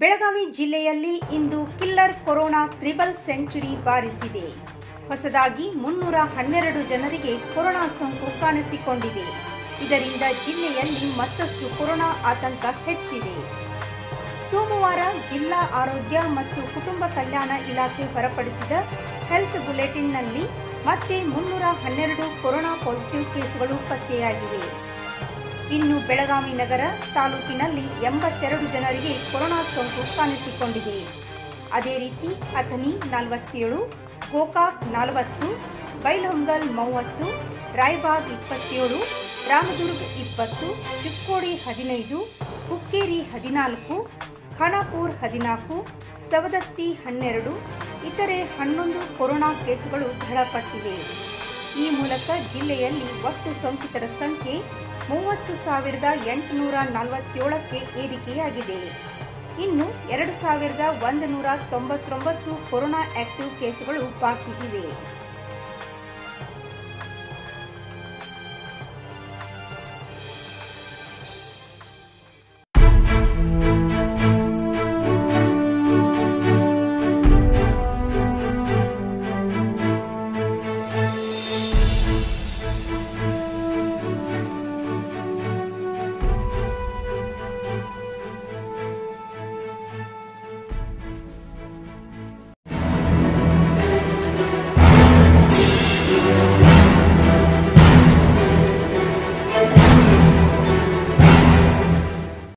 ಬೆಳಗಾವಿ ಜಿಲ್ಲೆಯಲ್ಲಿ ಇಂದು killer corona triple century ಬಾರಿಸಿದೆ. ಹೊಸದಾಗಿ ಮುನ್ನೂರ ಹನ್ನೆರಡು ಜನರಿಗೆ ಕೊರೋನಾ ಸೋಂಕು ಕಾಣಿಸಿಕೊಂಡಿದೆ. ಇದರಿಂದ ಜಿಲ್ಲೆಯಲ್ಲಿ ಮತ್ತಷ್ಟು ಕೊರೋನಾ ಆತಂಕ ಹೆಚ್ಚಿದೆ. ಸೋಮವಾರ ಜಿಲ್ಲಾ ಆರೋಗ್ಯ ಮತ್ತು ಕುಟುಂಬ ಕಲ್ಯಾಣ ಇಲಾಖೆ ಹೊರಪಡಿಸಿದ ಹೆಲ್ತ್ ಬುಲೆಟಿನ್ನಲ್ಲಿ ಮತ್ತೆ ಮುನ್ನೂರ ಹನ್ನೆರಡು ಕೊರೋನಾ ಪಾಸಿಟಿವ್ ಕೇಸ್ಗಳು ಪತ್ತೆಯಾಗಿವೆ. ಇನ್ನು ಬೆಳಗಾವಿ ನಗರ ತಾಲೂಕಿನಲ್ಲಿ ಎಂಬತ್ತೆರಡು ಜನರಿಗೆ ಕೊರೋನಾ ಸೋಂಕು ಕಾಣಿಸಿಕೊಂಡಿದೆ. ಅದೇ ರೀತಿ ಅಥಣಿ ನಲವತ್ತೇಳು, ಗೋಕಾಕ್ ನಲವತ್ತು, ಬೈಲಹೊಂಗಲ್ ಮೂವತ್ತು, ರಾಯಬಾಗ್ ಇಪ್ಪತ್ತೇಳು, ರಾಮದುರ್ಗ್ ಇಪ್ಪತ್ತು, ಚಿಕ್ಕೋಡಿ ಹದಿನೈದು, ಹುಕ್ಕೇರಿ ಹದಿನಾಲ್ಕು, ಖಾನಾಪುರ್ ಹದಿನಾಲ್ಕು, ಸವದತ್ತಿ ಹನ್ನೆರಡು, ಇತರೆ ಹನ್ನೊಂದು ಕೊರೋನಾ ಕೇಸುಗಳು ದೃಢಪಟ್ಟಿವೆ. ಈ ಮೂಲಕ ಜಿಲ್ಲೆಯಲ್ಲಿ ಒಟ್ಟು ಸೋಂಕಿತರ ಸಂಖ್ಯೆ ಮೂವತ್ತು ಸಾವಿರದ ಎಂಟುನೂರ ನಲವತ್ತೇಳಕ್ಕೆ ಏರಿಕೆಯಾಗಿದೆ. ಇನ್ನು ಎರಡು ಸಾವಿರದ ಒಂದು ನೂರ ತೊಂಬತ್ತೊಂಬತ್ತು ಕೊರೋನಾ ಆಕ್ಟಿವ್ ಕೇಸುಗಳು ಬಾಕಿ ಇವೆ.